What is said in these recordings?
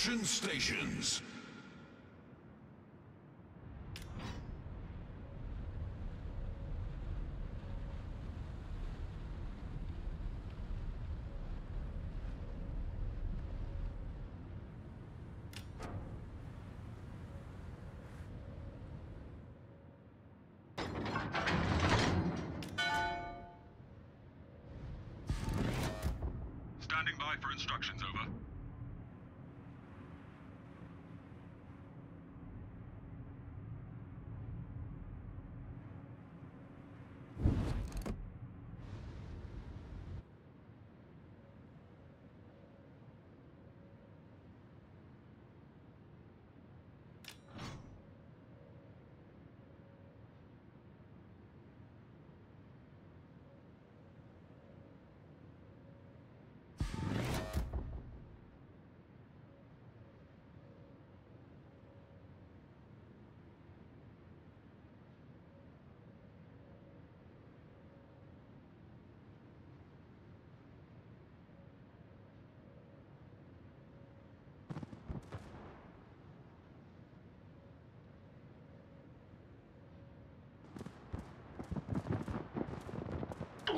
Action stations. Standing by for instructions, over.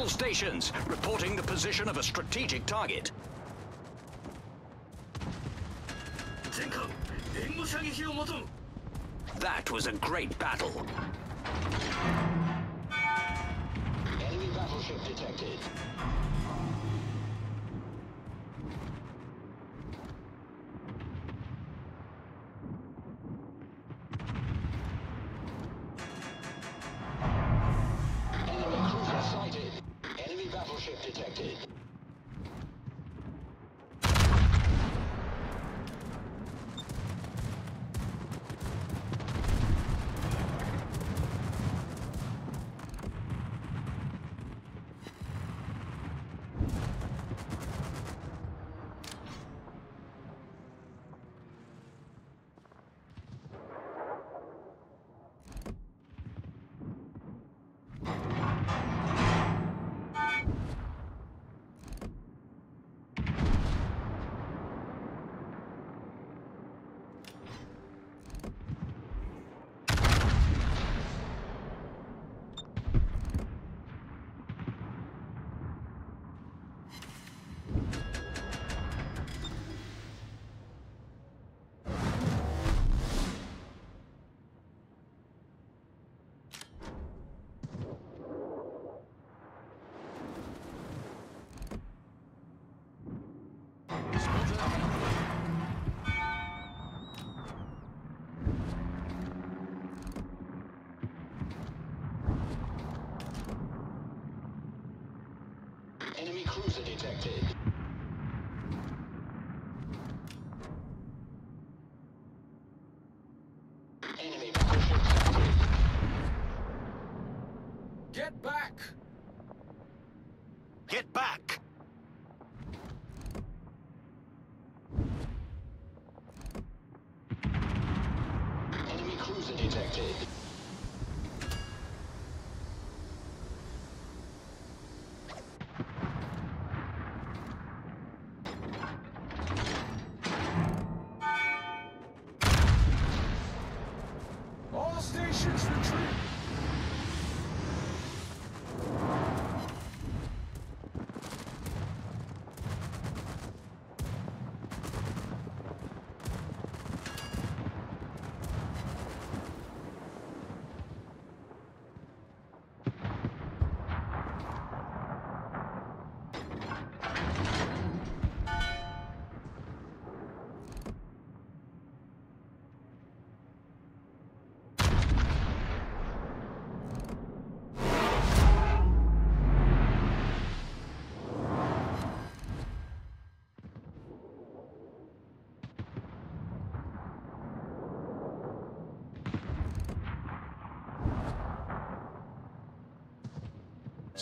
All stations, reporting the position of a strategic target. That was a great battle. Detected. Enemy All stations retreat.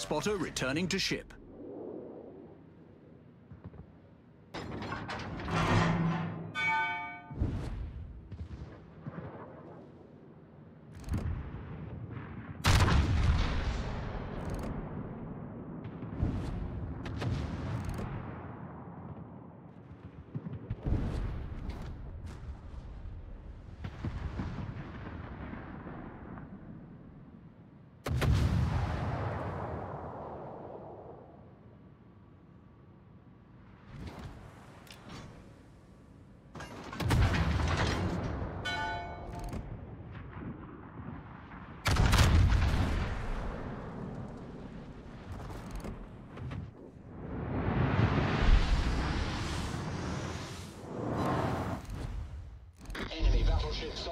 Spotter returning to ship.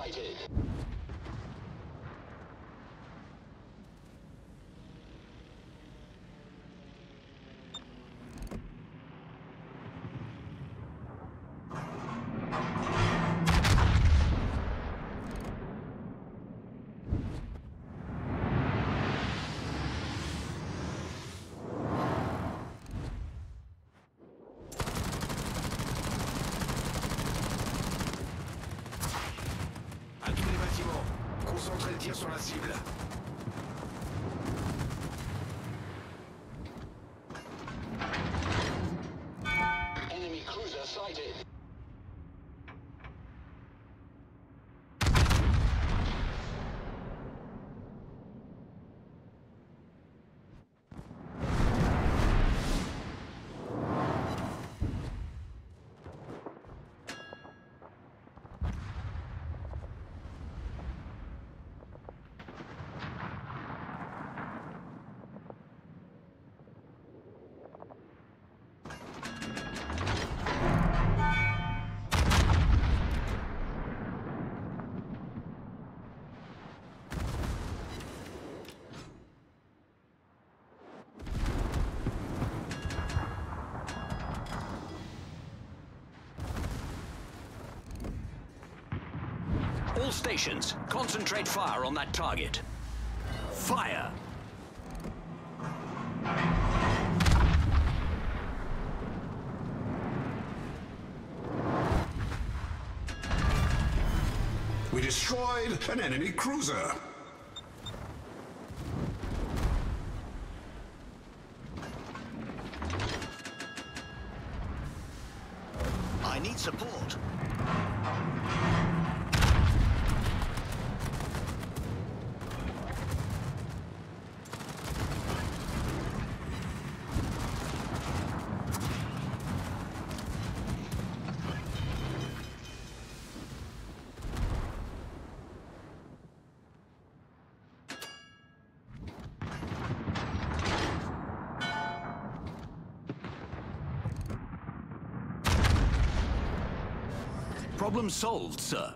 Battleship sur la cible. All stations, concentrate fire on that target. Fire! We destroyed an enemy cruiser. Problem solved, sir.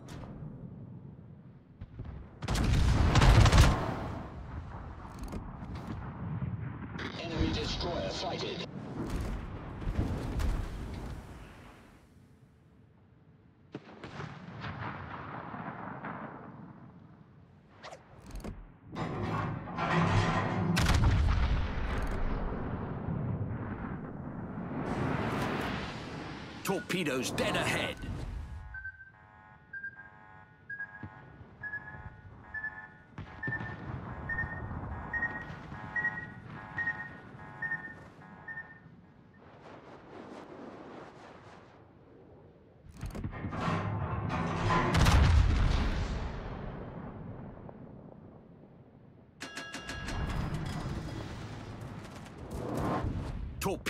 Enemy destroyer sighted. Torpedoes dead ahead.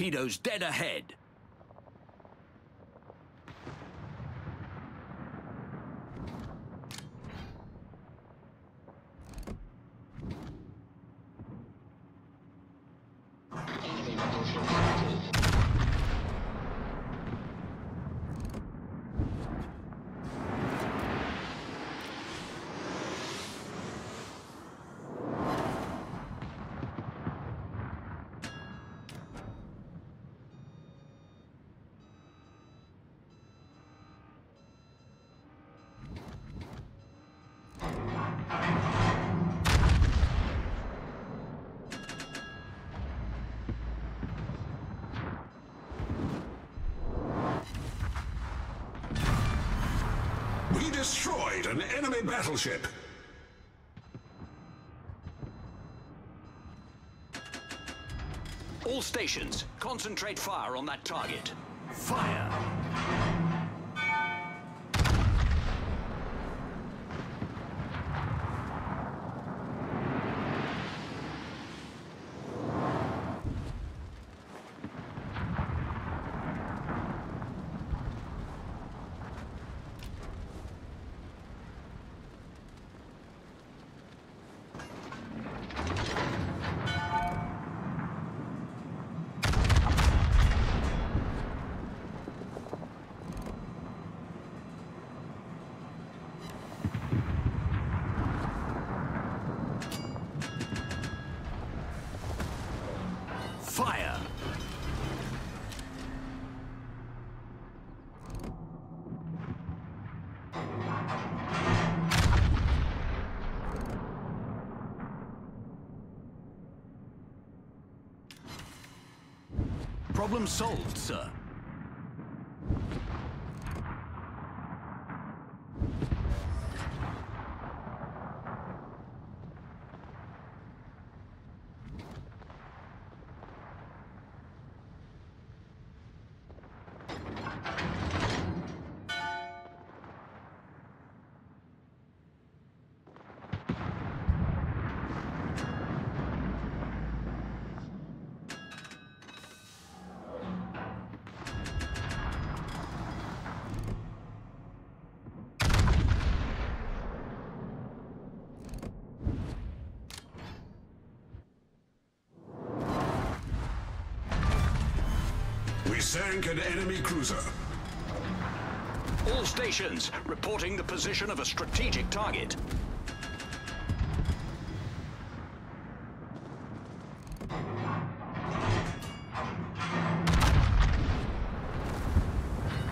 Torpedoes dead ahead. Destroyed an enemy battleship. All stations, concentrate fire on that target. Fire! Fire! Problem solved, sir. Sank an enemy cruiser. All stations, reporting the position of a strategic target.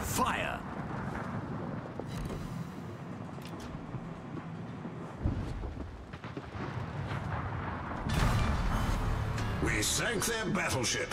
Fire! We sank their battleship.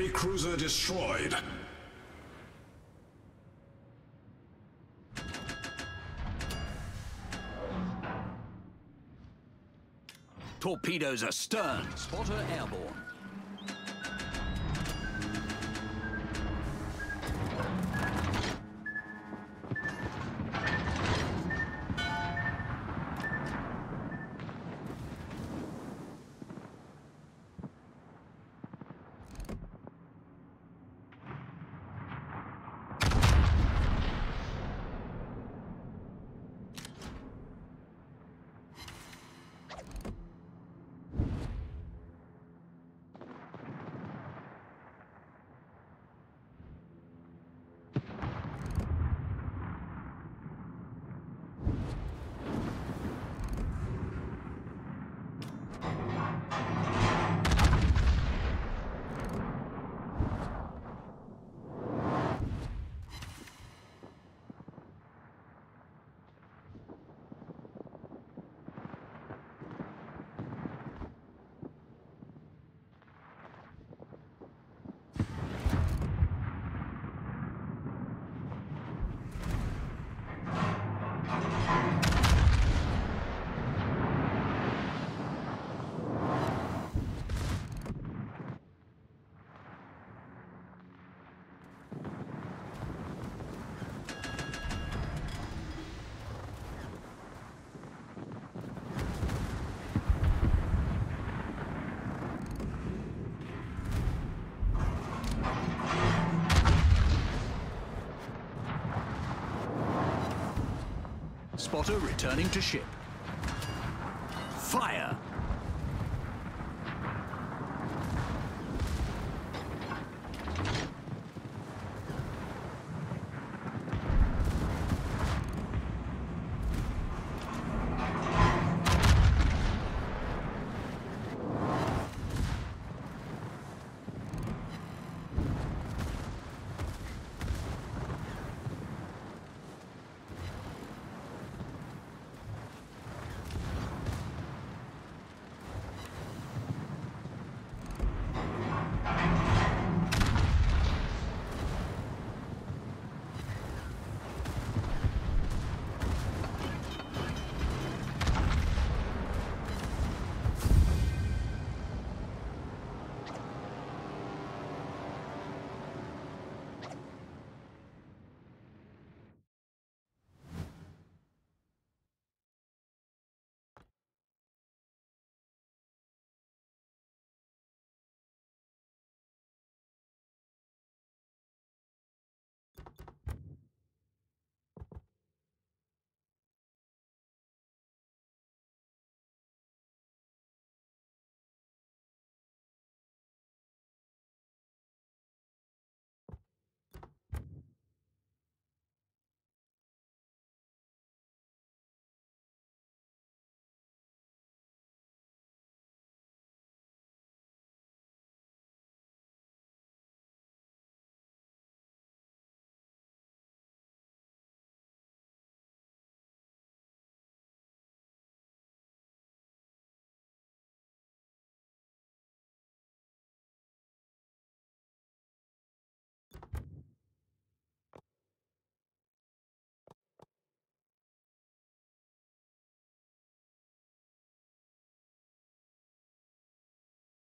Enemy cruiser destroyed. Torpedoes astern. Spotter airborne. Spotter returning to ship.